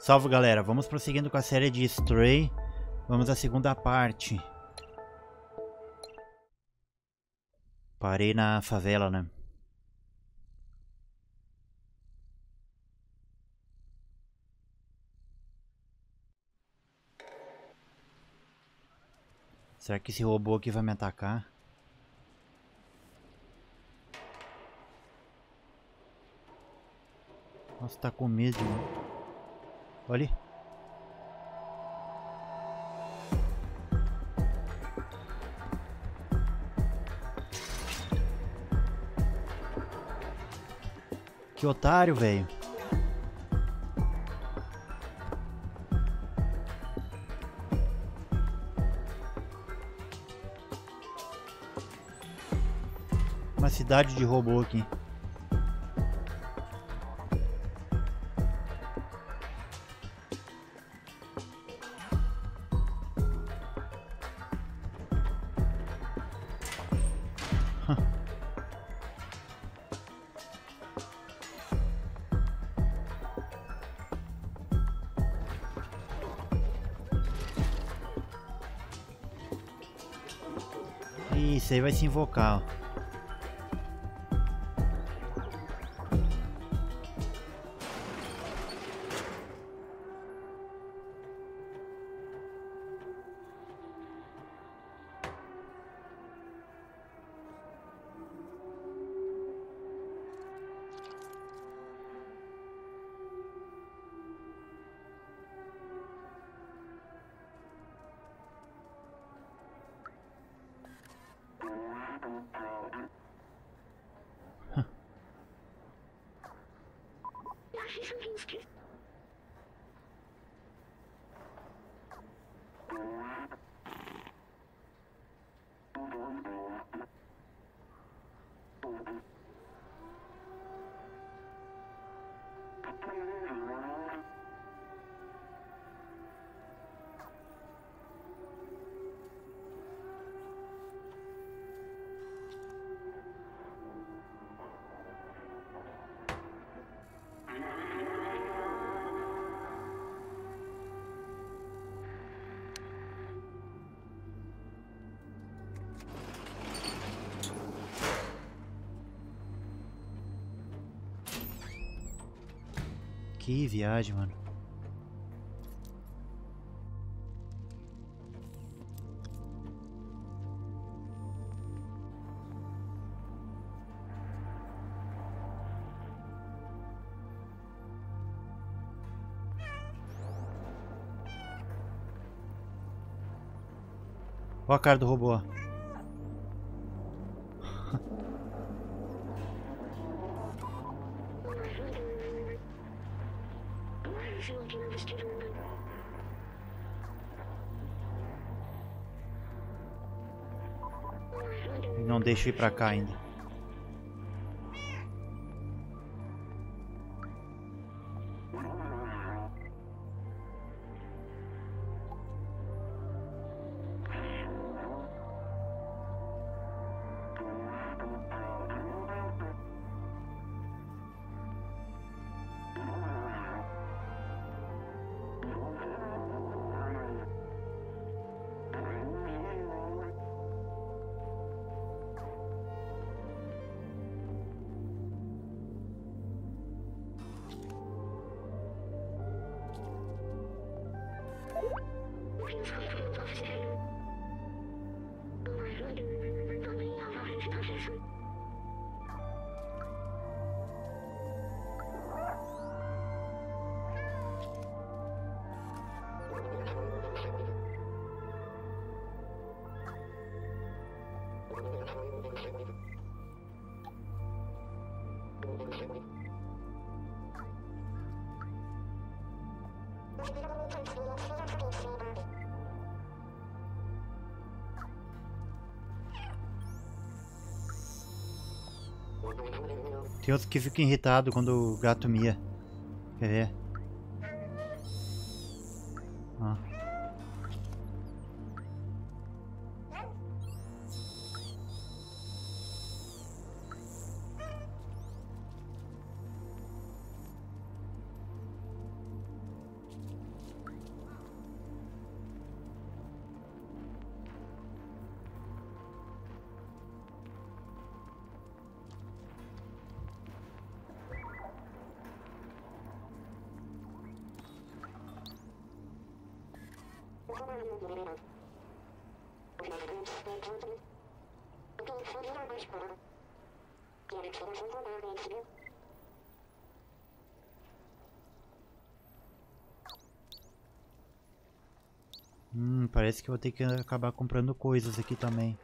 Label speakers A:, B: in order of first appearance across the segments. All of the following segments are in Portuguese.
A: Salve galera, vamos prosseguindo com a série de Stray. Vamos à segunda parte. Parei na favela, né? Será que esse robô aqui vai me atacar? Nossa, tá com medo. Olha. Que otário, velho. Uma cidade de robô aqui. Se invocar, Que viagem, mano. Olha a cara do robô. Deixa pra cá ainda. Tem outro que fica irritado quando o gato mia. Quer ver? Parece que vou ter que acabar comprando coisas aqui também.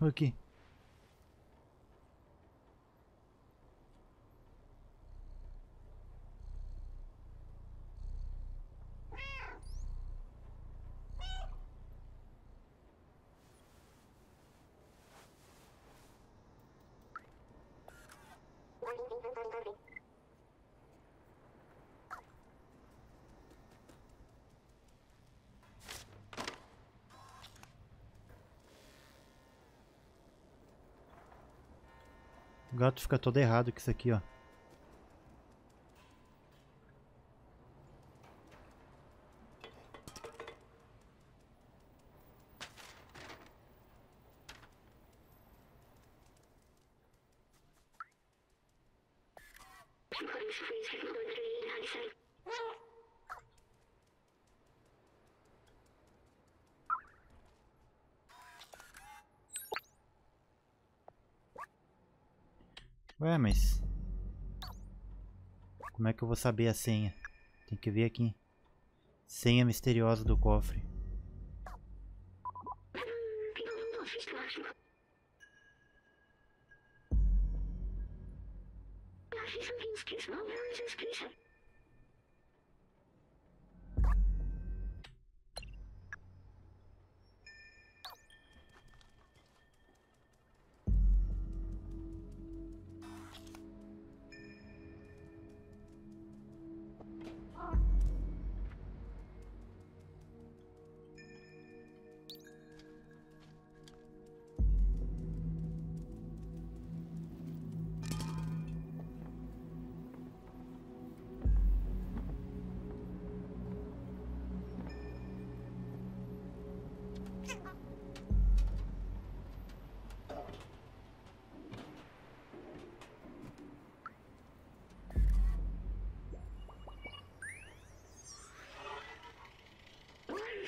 A: Aqui. O gato fica todo errado com isso aqui, ó. Ué, mas... Como é que eu vou saber a senha? Tem que ver aqui. Senha misteriosa do cofre.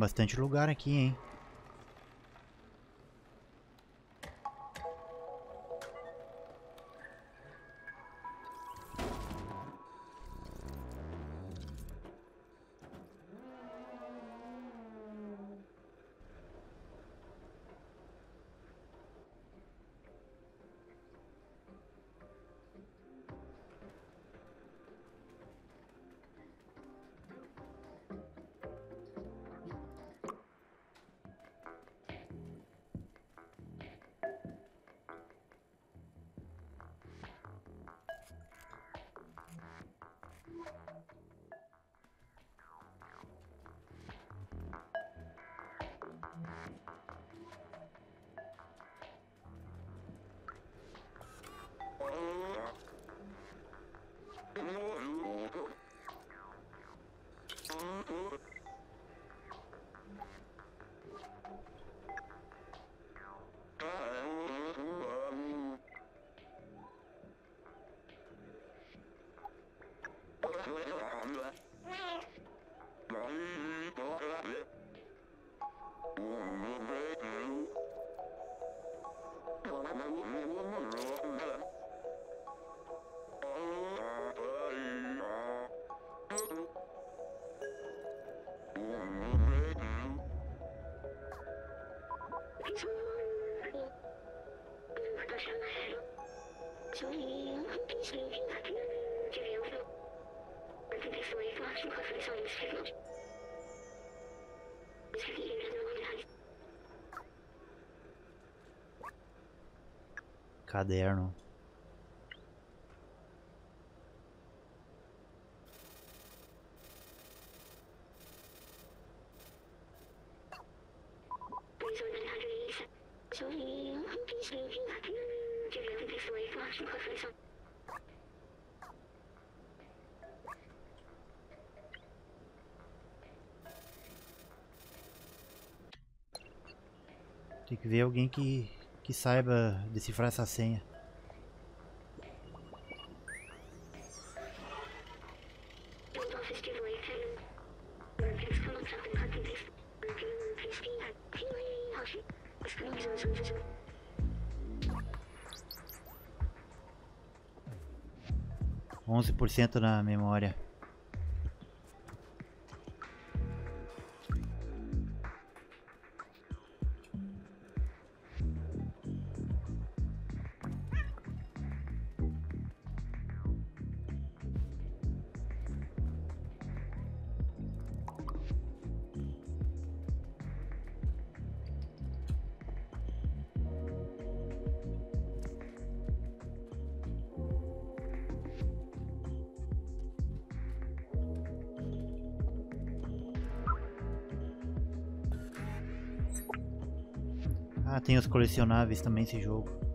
A: bastante lugar aqui, hein? What?
B: Caderno. Tem que ver alguém que, que saiba decifrar essa senha. Onze por cento na memória. Colecionáveis também esse jogo.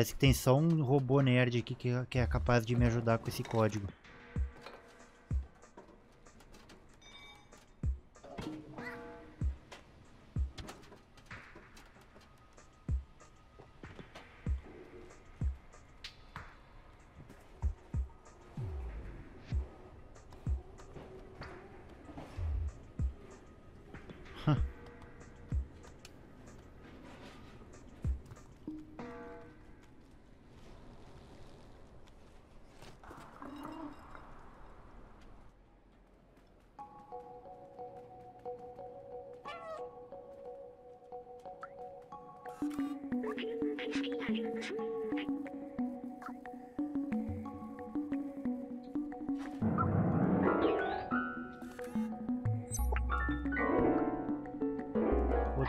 B: Parece que tem só um robô nerd aqui que, que é capaz de me ajudar com esse código.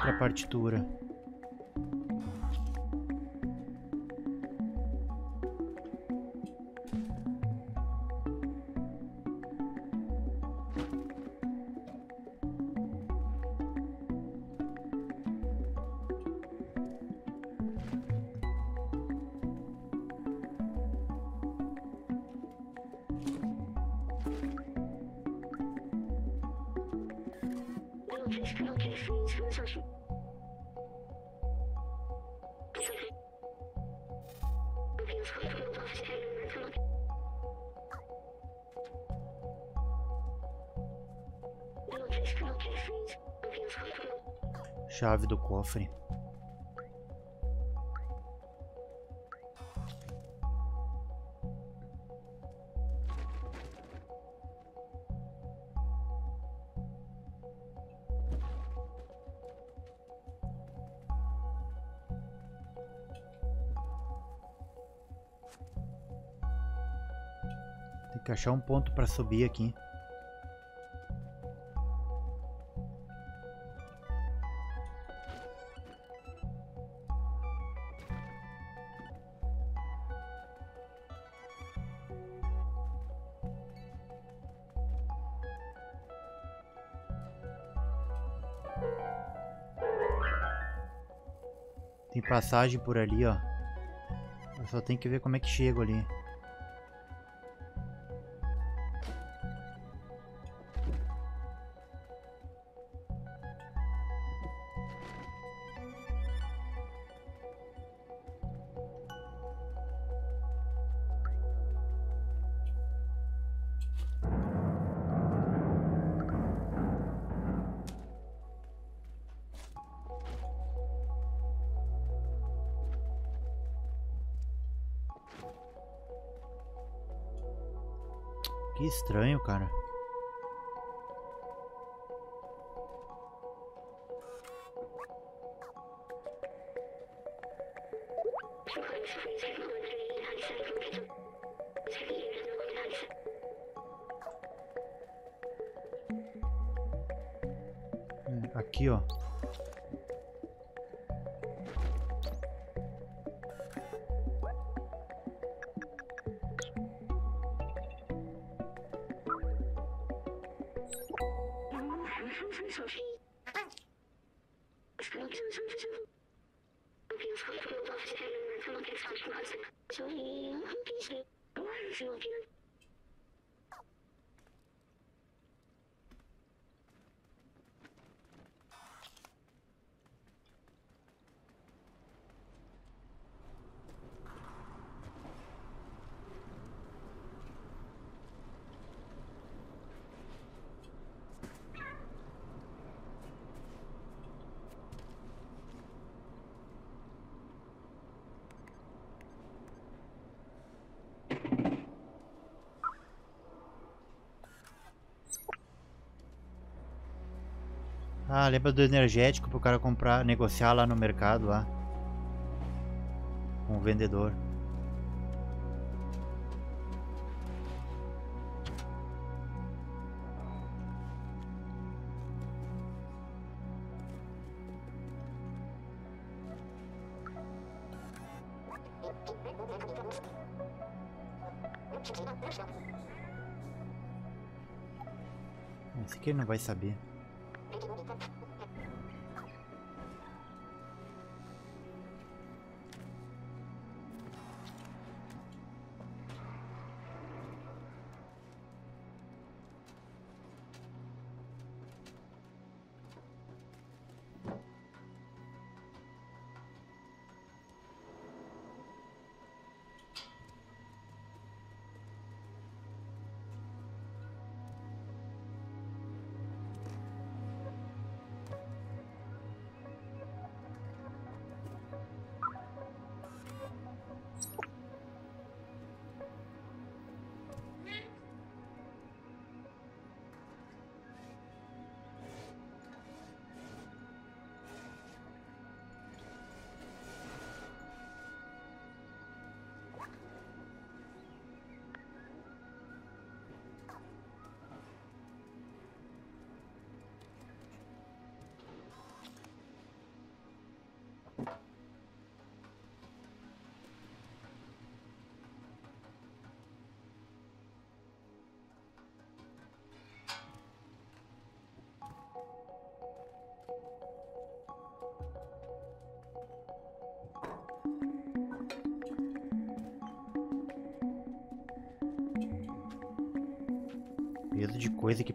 B: Outra partitura.
A: Cofre. Tem que achar um ponto para subir aqui. Tem passagem por ali, ó. Eu só tenho que ver como é que chego ali. Estranho, cara. Ah, lembra do energético pro cara comprar, negociar lá no mercado lá. Com o vendedor. Esse aqui ele não vai saber.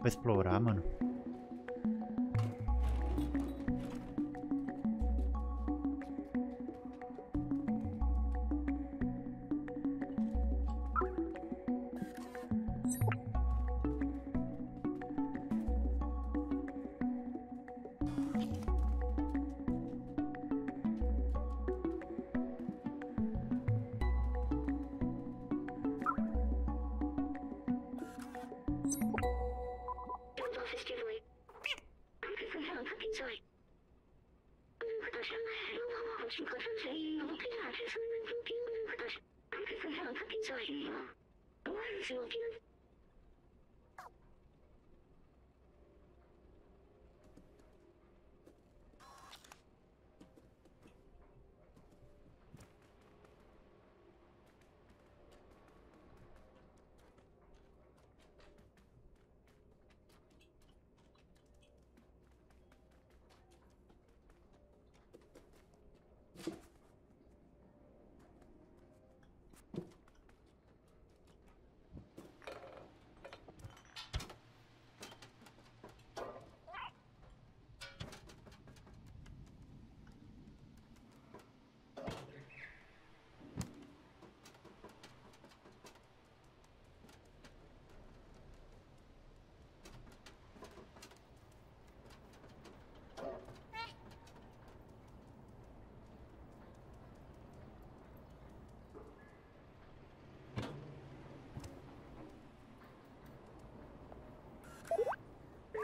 A: Pra explorar, mano.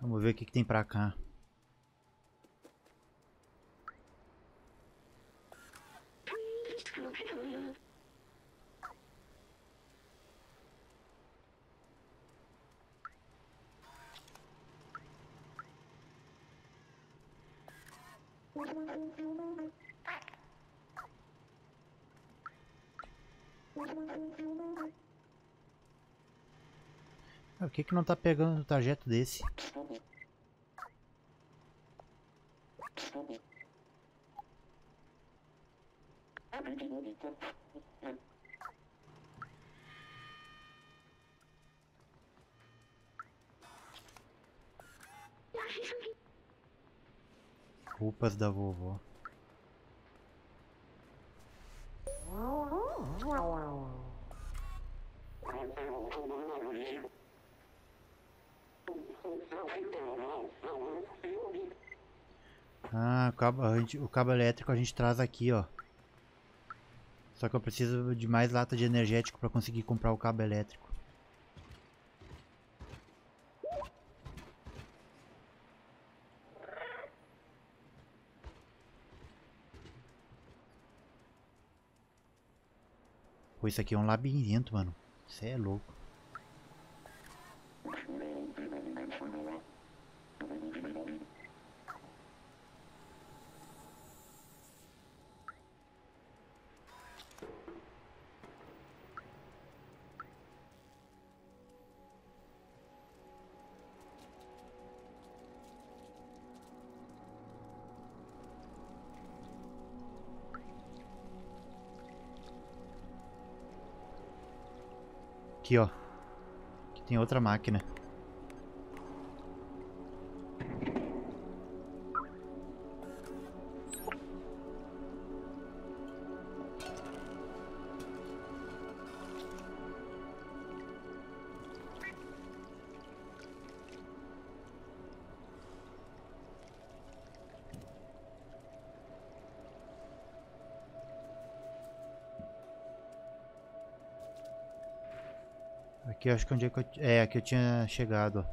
A: Vamos ver o que, que tem pra cá. O que que não tá pegando no trajeto desse? Roupas da vovó. Ah, o cabo, o cabo elétrico a gente traz aqui, ó. Só que eu preciso de mais lata de energético para conseguir comprar o cabo elétrico. Pô, isso aqui é um labirinto, mano. Você é louco. Aqui, ó. Aqui tem outra máquina. Aqui eu acho que onde é que eu... É, aqui eu tinha chegado.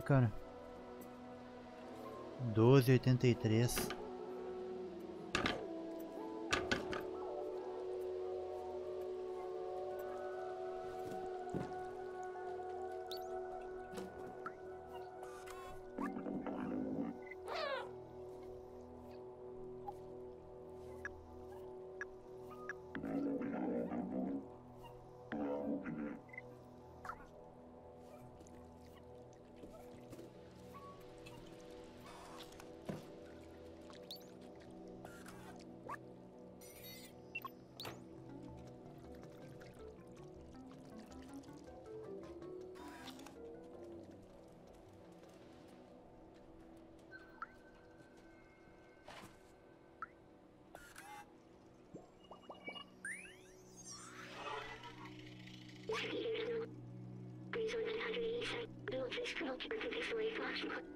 A: cara. 12,83.
B: Ali, cara. Doze oitenta e três.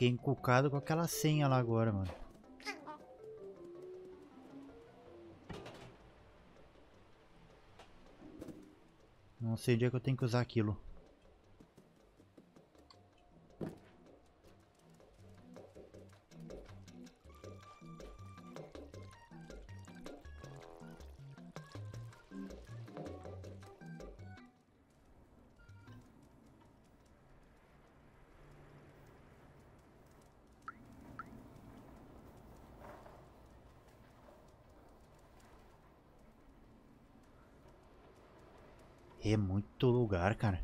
B: Fiquei encucado com aquela senha lá agora, mano. Não sei onde é que eu tenho que usar aquilo. É muito lugar, cara.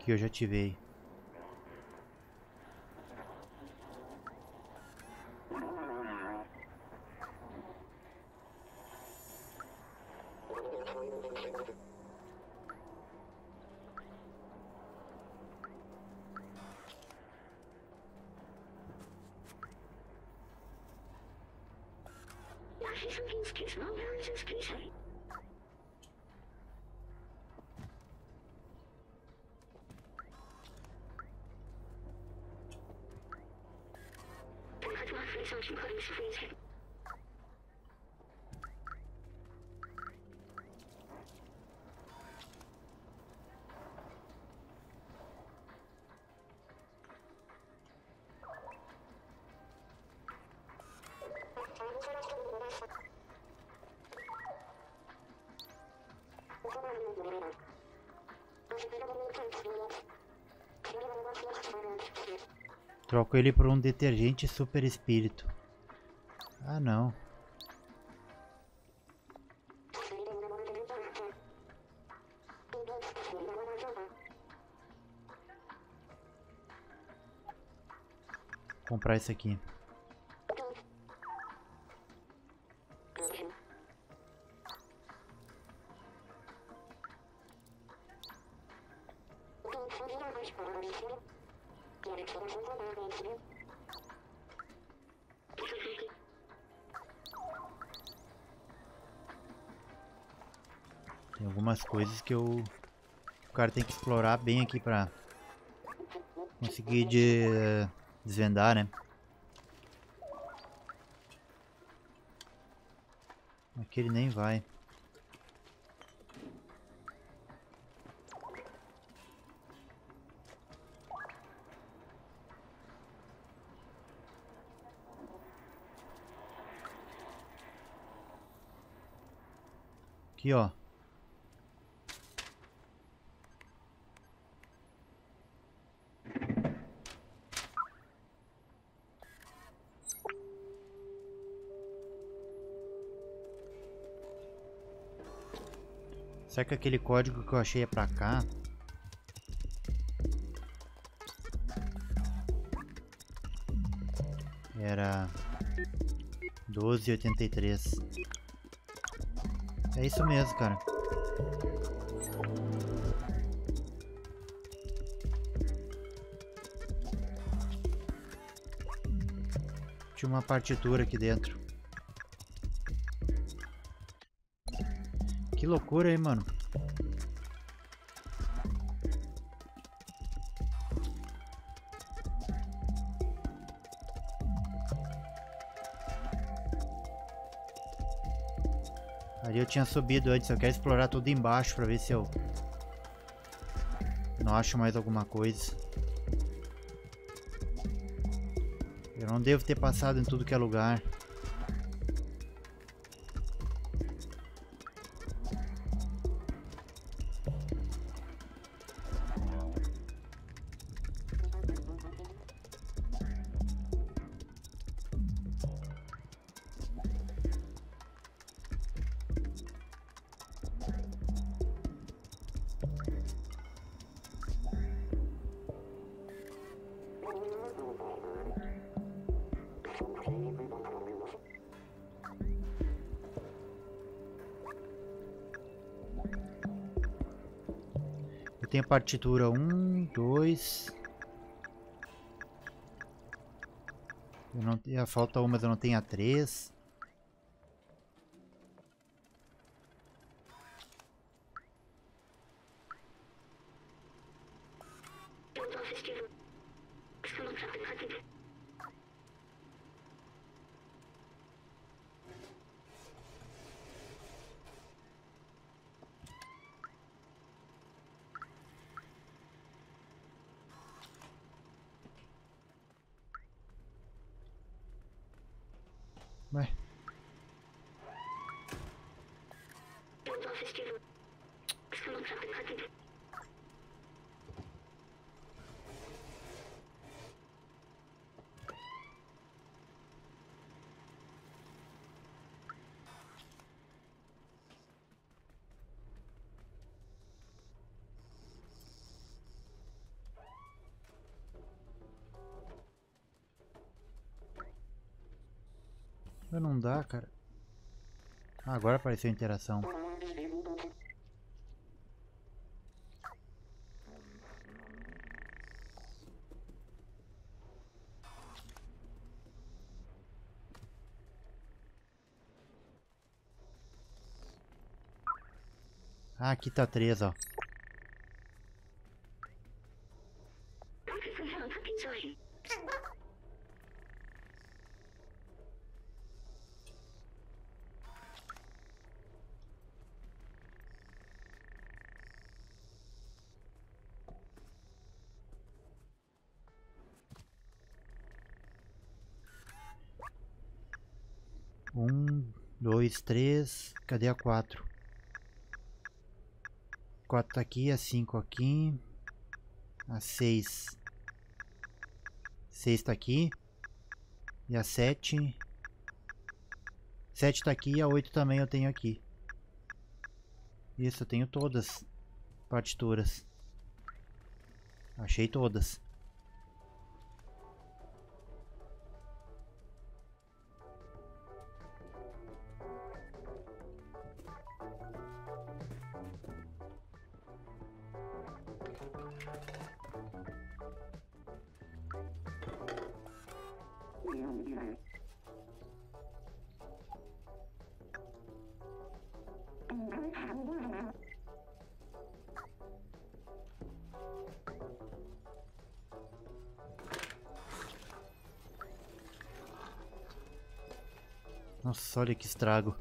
B: que eu já ativei.
A: Troco ele por um detergente super espírito. Ah, não. comprar esse aqui. Coisas que eu, o cara tem que explorar bem aqui pra conseguir de desvendar, né? Aqui ele nem vai. Aqui, ó. Será que aquele código que eu achei é pra cá? Era 1283. É isso mesmo, cara. Tinha uma partitura aqui dentro. Que loucura aí, mano. Ali eu tinha subido antes, eu quero explorar tudo embaixo pra ver se eu não acho mais alguma coisa. Eu não devo ter passado em tudo que é lugar. Partitura 1, 2. Eu não tenho, falta uma, eu não tenho a 3. Mas não dá, cara. Ah, agora apareceu a interação. Ah, aqui tá três, ó. Dois, três. Cadê a quatro? Quatro tá aqui, a cinco aqui. A 6. 6 tá aqui. E a 7. 7 tá aqui e a 8 também eu tenho aqui. Isso, eu tenho todas partituras. Achei todas. Que estrago.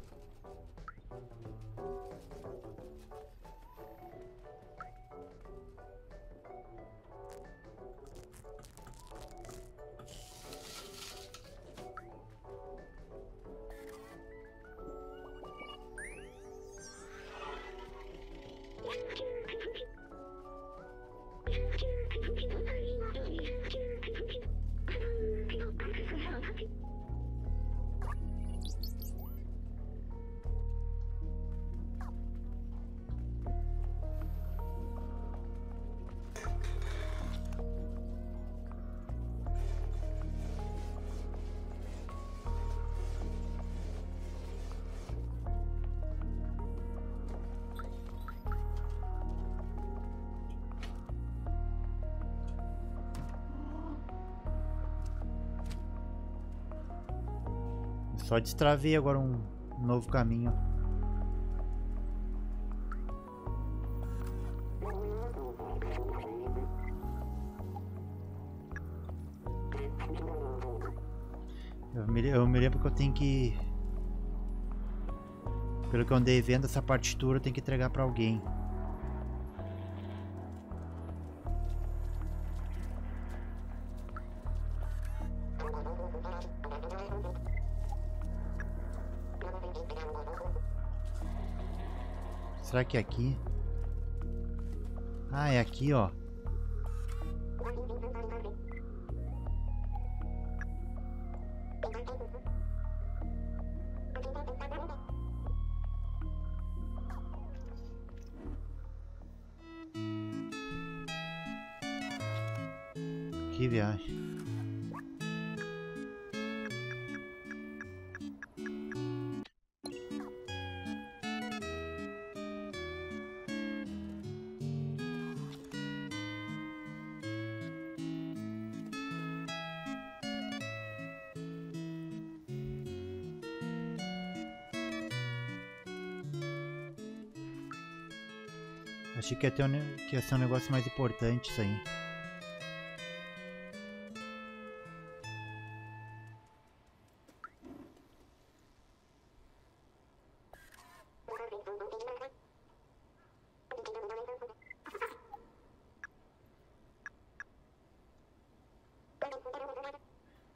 A: Só destravei agora um novo caminho. Eu me, eu me lembro que eu tenho que... Pelo que eu andei vendo, essa partitura eu tenho que entregar pra alguém. Será que é aqui? Ah, é aqui, ó. Achei que ia, ter um, que ia ser um negócio mais importante isso aí.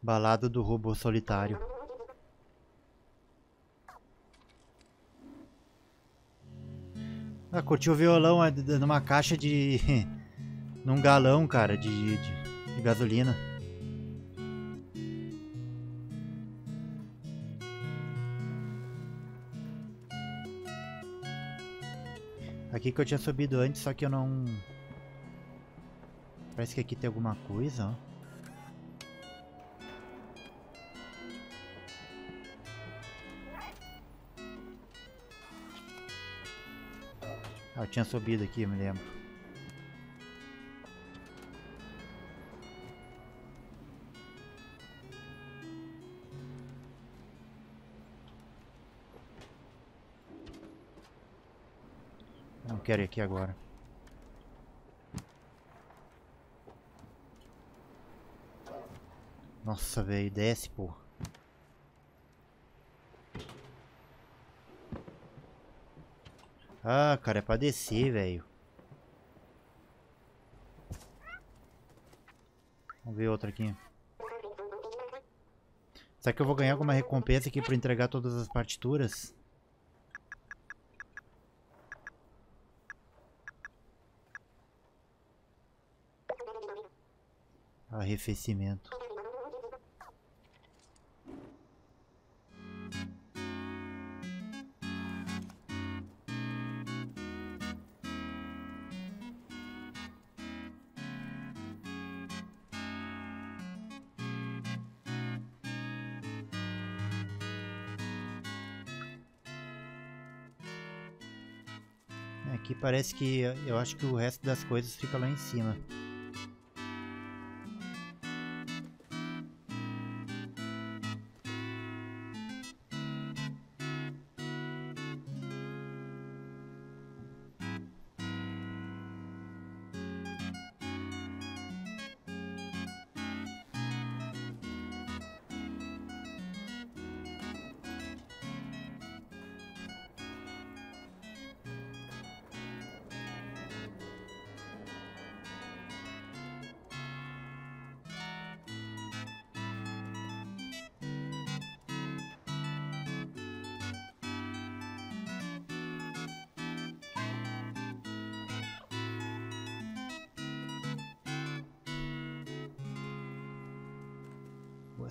A: Balada do robô solitário. Curti o violão é numa caixa de. num galão, cara, de, de, de gasolina. Aqui que eu tinha subido antes, só que eu não... Parece que aqui tem alguma coisa, ó. Eu tinha subido aqui, me lembro. Não quero ir aqui agora. Nossa, velho, desce, porra. Ah, cara, é pra descer, velho. Vamos ver outra aqui. Será que eu vou ganhar alguma recompensa aqui por entregar todas as partituras? arrefecimento. Aqui parece que eu acho que o resto das coisas fica lá em cima.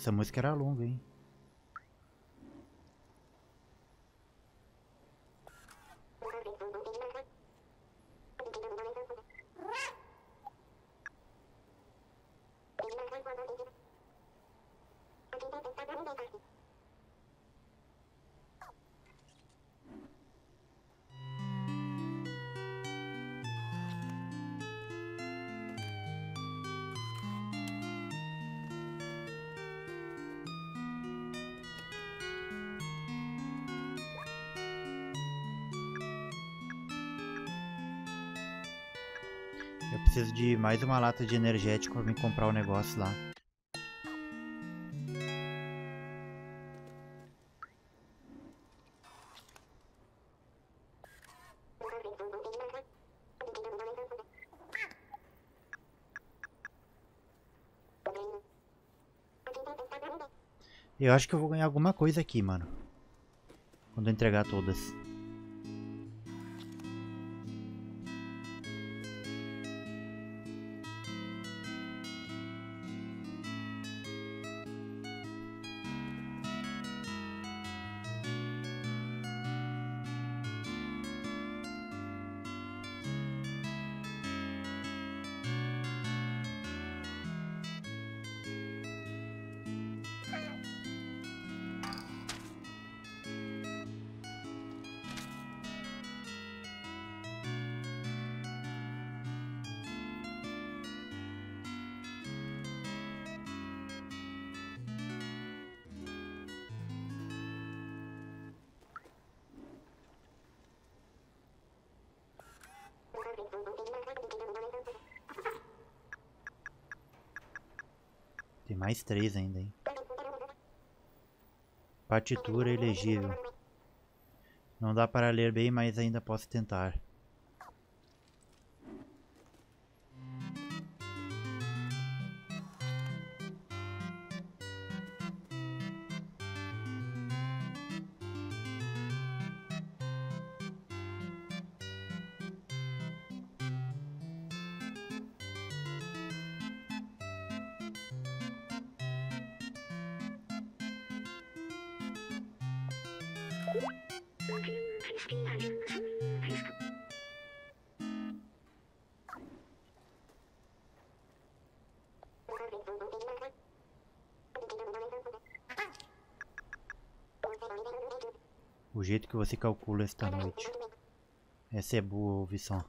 A: Essa música era longa, hein? Mais uma lata de energético para me comprar o negócio lá. Eu acho que eu vou ganhar alguma coisa aqui, mano. Quando eu entregar todas. Mais três ainda, hein? Partitura elegível. Não dá para ler bem, mas ainda posso tentar. Você calcula esta noite. Essa é boa, Visson.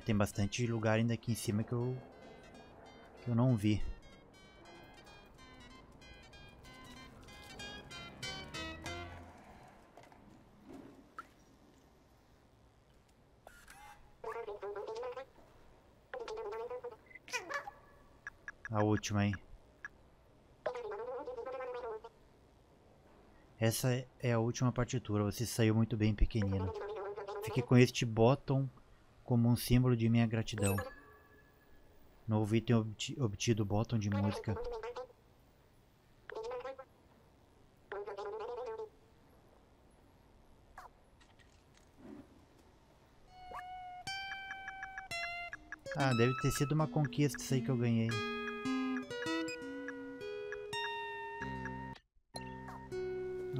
A: Tem bastante lugar ainda aqui em cima que eu, que eu não vi. A última aí. Essa é a última partitura, você saiu muito bem pequenino. Fiquei com este bottom como um símbolo de minha gratidão. Novo item obtido bottom de música. Ah, deve ter sido uma conquista isso aí que eu ganhei.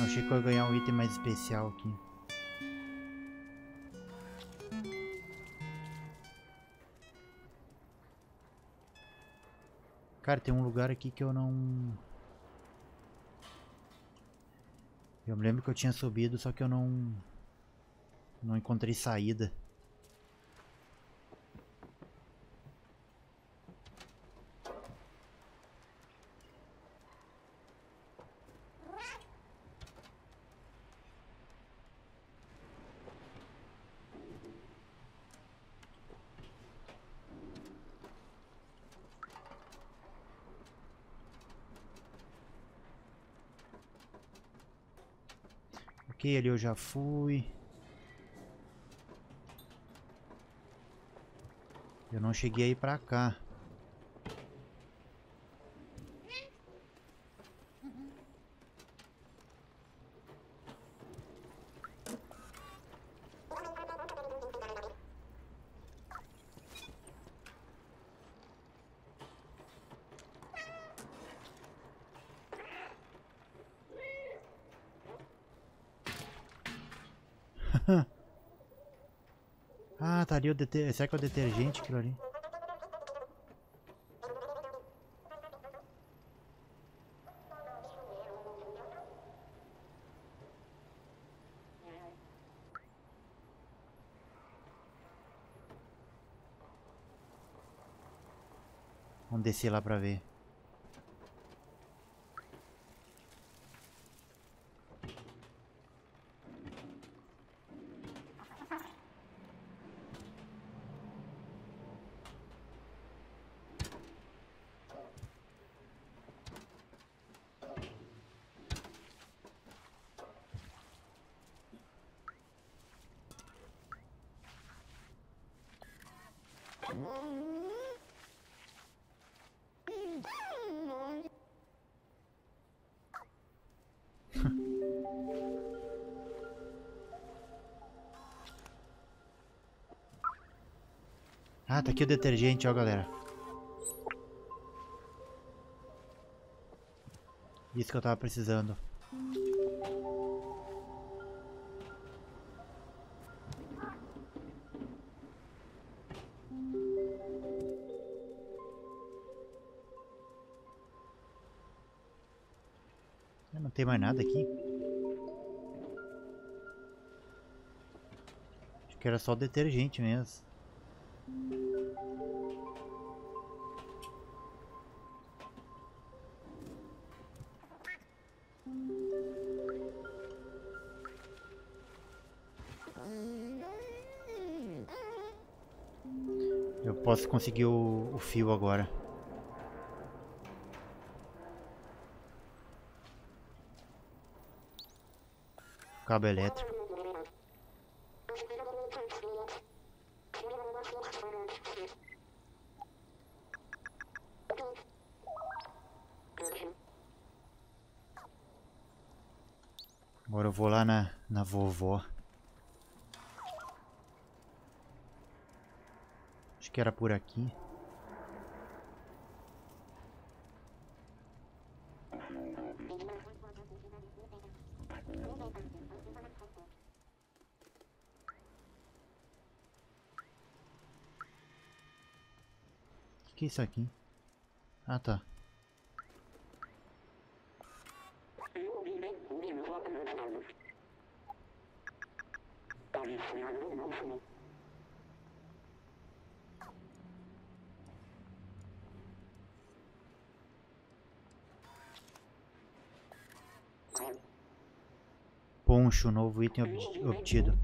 A: Achei que eu ia ganhar um item mais especial aqui. Cara, tem um lugar aqui que eu não... Eu me lembro que eu tinha subido, só que eu não... Não encontrei saída. Ok, ali eu já fui. Eu não cheguei aí pra cá. ah, tá ali o deter... Será que é o detergente aquilo ali? Vamos descer lá pra ver. Tá aqui o detergente, ó, galera. Isso que eu tava precisando. Não tem mais nada aqui. Acho que era só detergente mesmo. Eu posso conseguir o, o fio agora. Cabo elétrico. Agora eu vou lá na, na vovó. Acho que era por aqui. Que é isso aqui? Ah, tá. Novo item obtido.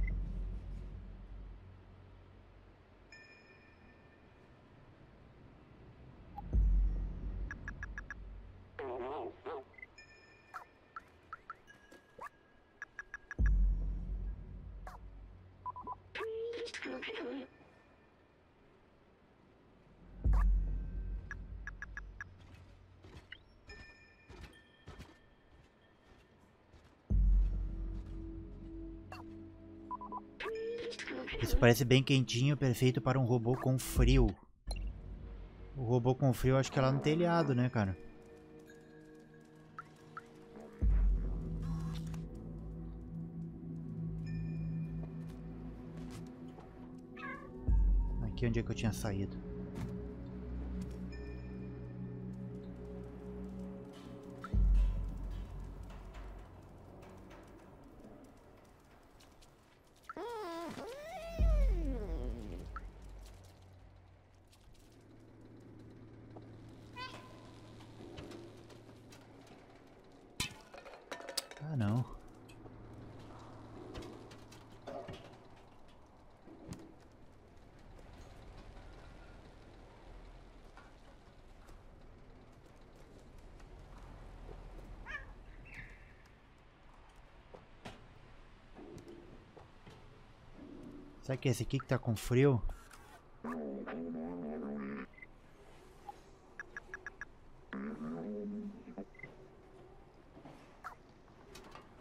A: Parece bem quentinho, perfeito para um robô com frio. O robô com frio acho que é lá no telhado, né, cara? Aqui onde é que eu tinha saído. Será que é esse aqui que tá com frio?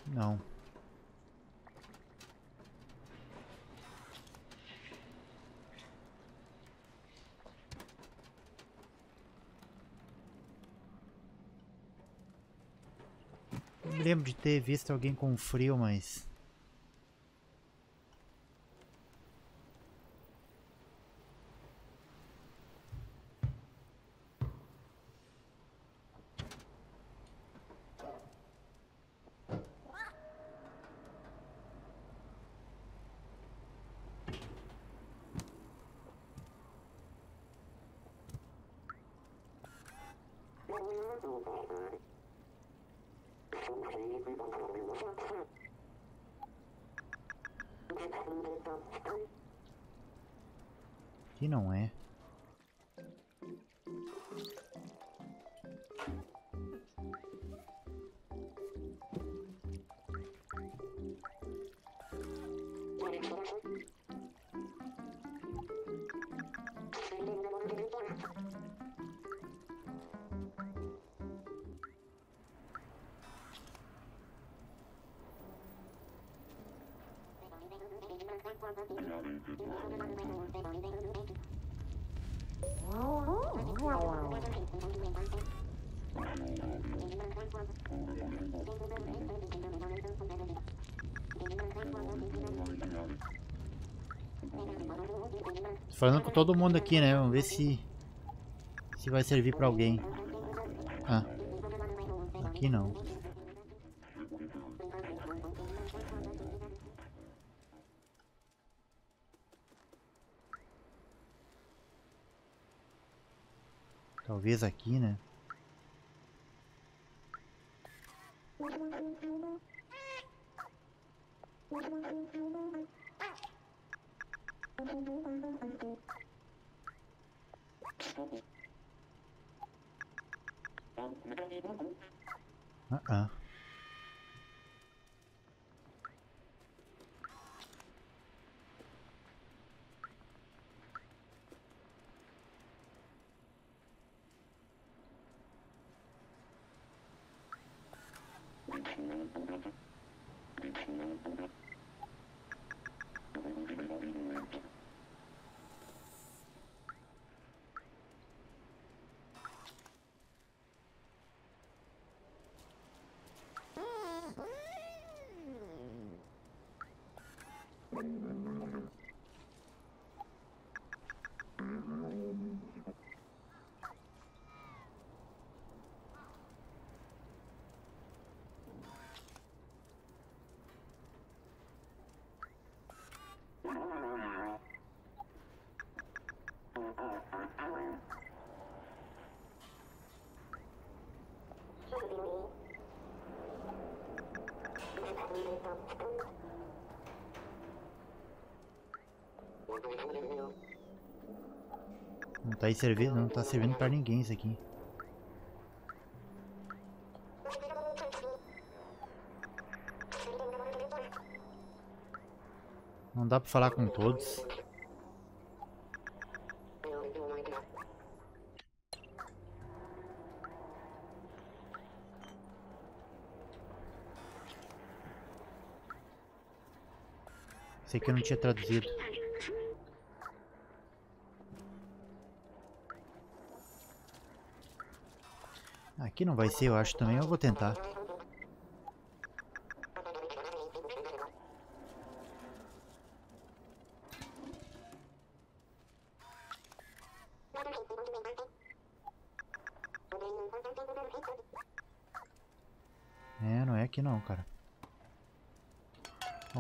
A: Não. Eu lembro de ter visto alguém com frio, mas... Falando com todo mundo aqui, né? Vamos ver se se vai servir pra alguém. Ah. Aqui não. Talvez aqui, né? Não tá aí servindo, não tá servindo pra ninguém isso aqui. Não dá pra falar com todos. Sei que eu não tinha traduzido. Aqui não vai ser, eu acho também. Eu vou tentar. É, não é aqui não, cara.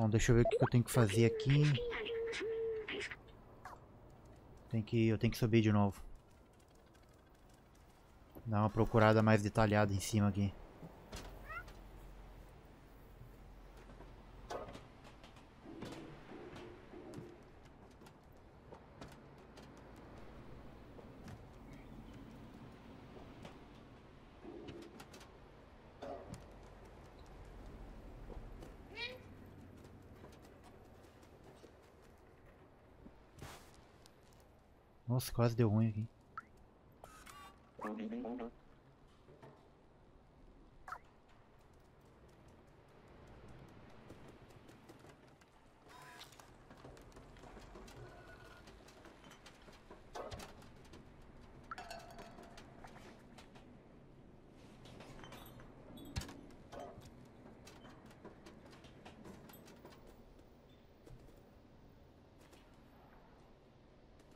A: Deixa eu ver o que eu tenho que fazer aqui. Tem que, eu tenho que subir de novo. Dar uma procurada mais detalhada em cima aqui. Nossa, quase deu ruim aqui.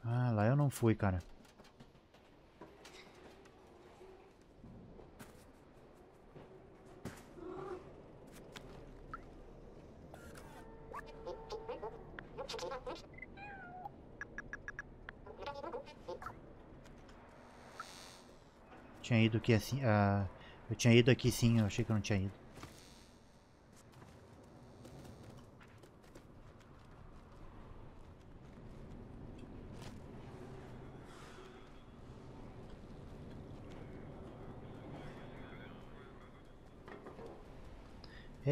A: Ah, fui, cara. Tinha ido aqui assim. Ah, eu tinha ido aqui sim, eu achei que eu não tinha ido.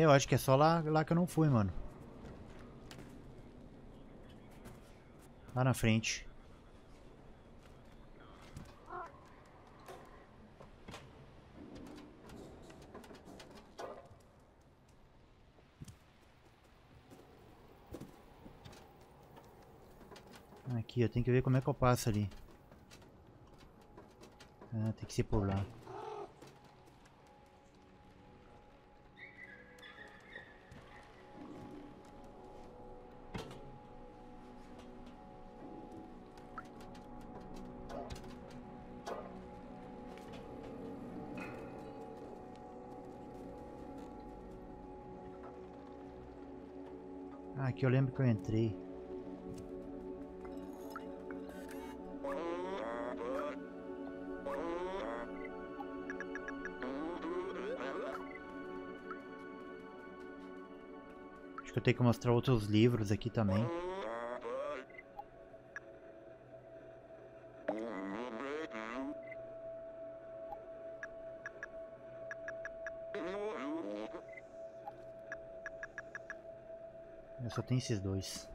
A: Eu acho que é só lá, lá que eu não fui, mano. Lá na frente. Aqui, eu tenho que ver como é que eu passo ali. Ah, tem que ser por lá. Aqui eu lembro que eu entrei. Acho que eu tenho que mostrar outros livros aqui também. Tenho esses dois.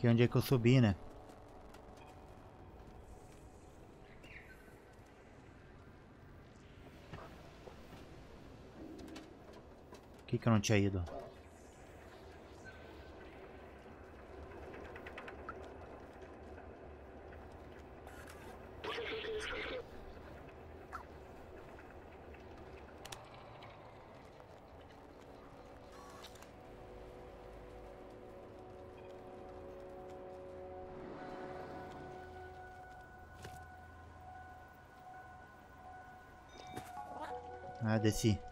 A: Aqui onde é que eu subi, né? Por que, que ido? Ah, desci.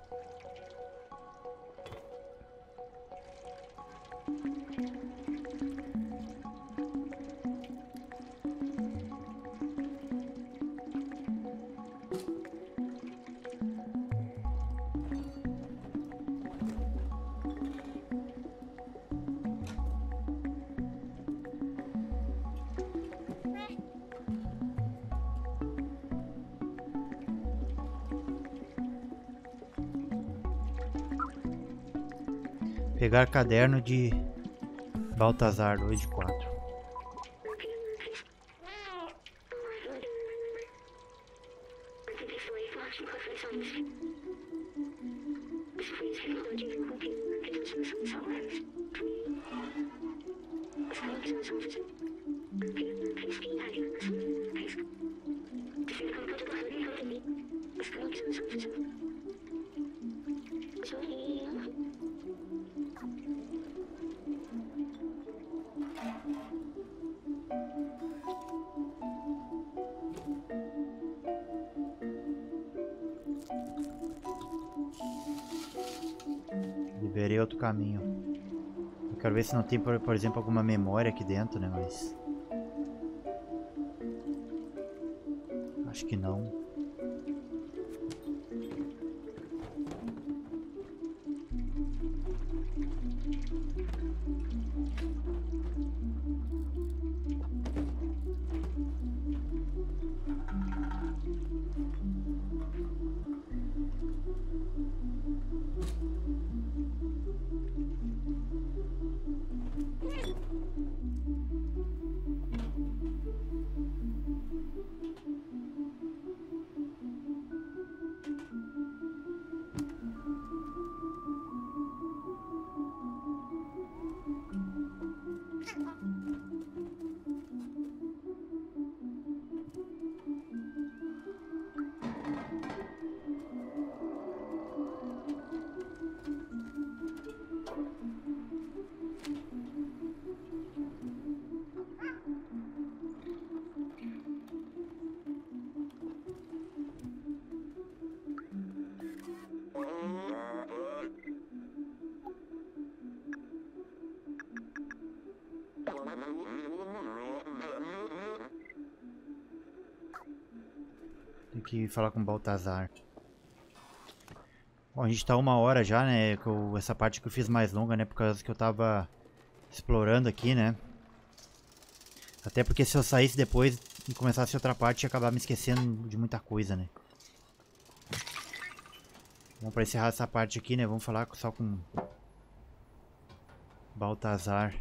A: Pegar caderno de Baltazar, 2 Liberei outro caminho. Eu quero ver se não tem, por, por exemplo, alguma memória aqui dentro, né? Mas... Acho que não. Que falar com o Baltazar. Bom, a gente tá uma hora já, né? Que eu, essa parte que eu fiz mais longa, né? Por causa que eu tava explorando aqui, né? Até porque se eu saísse depois e começasse outra parte, ia acabar me esquecendo de muita coisa, né? Vamos pra encerrar essa parte aqui, né? Vamos falar só com Baltazar.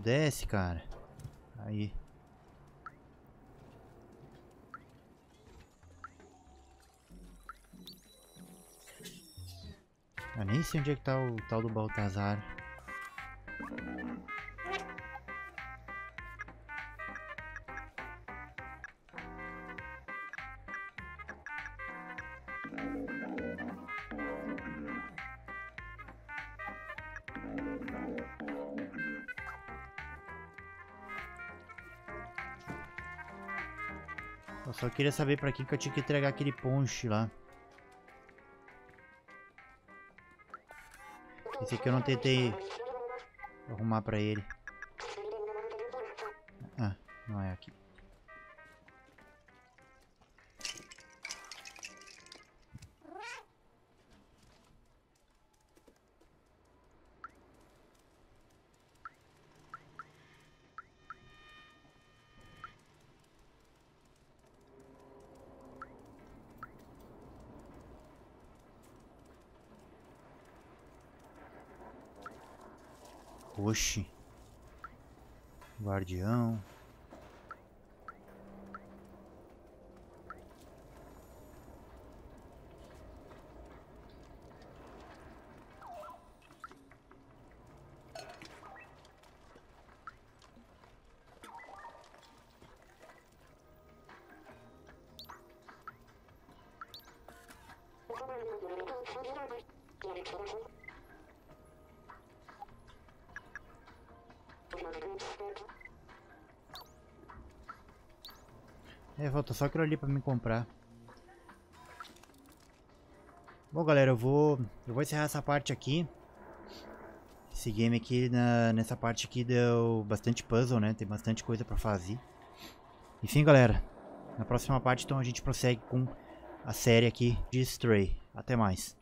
A: Desce, cara. Aí. Eu nem sei onde é que tá o tal do Baltazar. Só queria saber pra quem que eu tinha que entregar aquele ponche lá. Esse aqui eu não tentei arrumar pra ele. Ah, não é aqui. Oxi. Guardião. Falta só aquilo ali pra me comprar. Bom, galera, eu vou, eu vou encerrar essa parte aqui. Esse game aqui, na, nessa parte aqui, deu bastante puzzle, né? Tem bastante coisa pra fazer. Enfim, galera, na próxima parte, então, a gente prossegue com a série aqui de Stray. Até mais.